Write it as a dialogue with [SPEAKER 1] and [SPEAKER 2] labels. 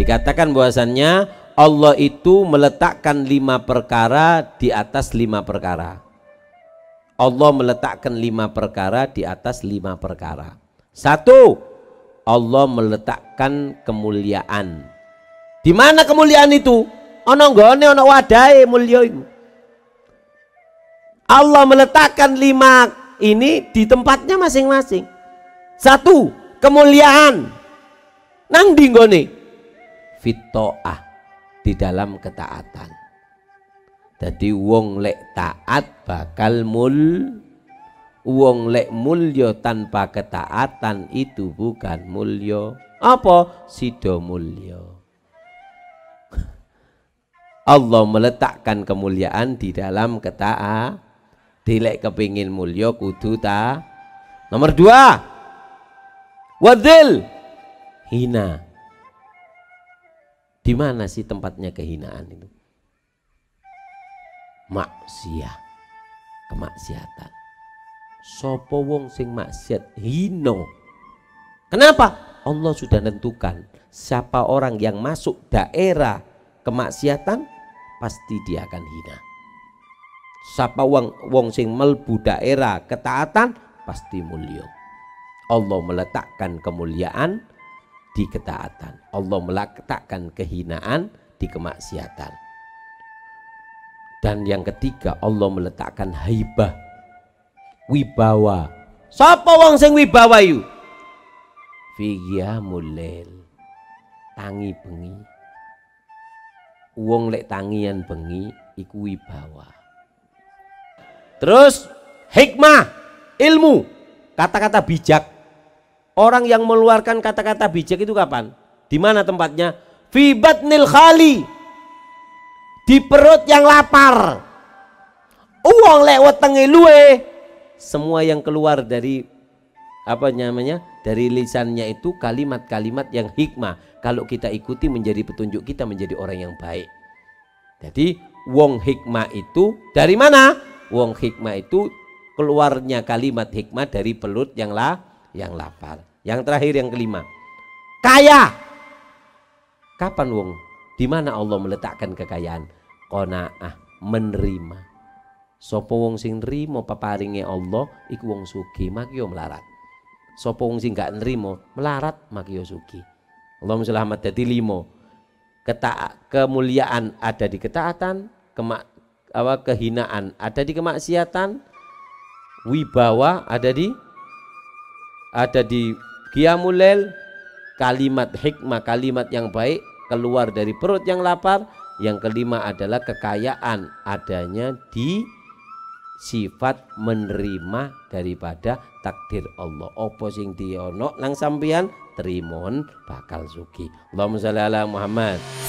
[SPEAKER 1] Dikatakan bahwasannya Allah itu meletakkan lima perkara di atas lima perkara. Allah meletakkan lima perkara di atas lima perkara. Satu, Allah meletakkan kemuliaan. Di mana kemuliaan itu? Ono ono wadai mulia itu. Allah meletakkan lima ini di tempatnya masing-masing. Satu, kemuliaan. Nang di nggone fitoah di dalam ketaatan. Jadi wong lek taat bakal mul wong lek mulya tanpa ketaatan itu bukan mulya. Apa? Sido mulya. Allah meletakkan kemuliaan di dalam ketaat. Dilek kepingin mulya kudu ta. Nomor dua. Wadil hina. Di mana sih tempatnya kehinaan itu? Maksiat. Kemaksiatan. Sopo wong sing maksiat hino. Kenapa? Allah sudah tentukan siapa orang yang masuk daerah kemaksiatan pasti dia akan hina. Siapa wong wong sing melbu daerah ketaatan pasti mulia. Allah meletakkan kemuliaan di ketaatan. Allah meletakkan kehinaan di kemaksiatan. Dan yang ketiga Allah meletakkan haibah wibawa. Sapa wong sing wibawa yu? Fi mulil. Tangi bengi. Wong lek tangian bengi iku wibawa. Terus hikmah, ilmu, kata-kata bijak. Orang yang mengeluarkan kata-kata bijak itu kapan? Di mana tempatnya? Fi batnil khali. Di perut yang lapar. Uang lewat tengi luwe. Semua yang keluar dari apa namanya? Dari lisannya itu kalimat-kalimat yang hikmah. Kalau kita ikuti menjadi petunjuk kita menjadi orang yang baik. Jadi wong hikmah itu dari mana? Wong hikmah itu keluarnya kalimat hikmah dari perut yang lah yang lapar. Yang terakhir yang kelima. Kaya. Kapan wong? Di mana Allah meletakkan kekayaan? Qanaah, menerima. Sopo wong sing nrimo paparinge Allah iku wong sugih makyo melarat. Sopo wong sing gak nrimo melarat makyo sugih. Allahumma Ahmad dadi limo. Keta kemuliaan ada di ketaatan, kemak apa kehinaan ada di kemaksiatan, wibawa ada di ada di Qiyamul kalimat hikmah, kalimat yang baik keluar dari perut yang lapar. Yang kelima adalah kekayaan adanya di sifat menerima daripada takdir Allah. Opo sing diono nang sampeyan trimon bakal suki. Allahumma sholli ala Muhammad.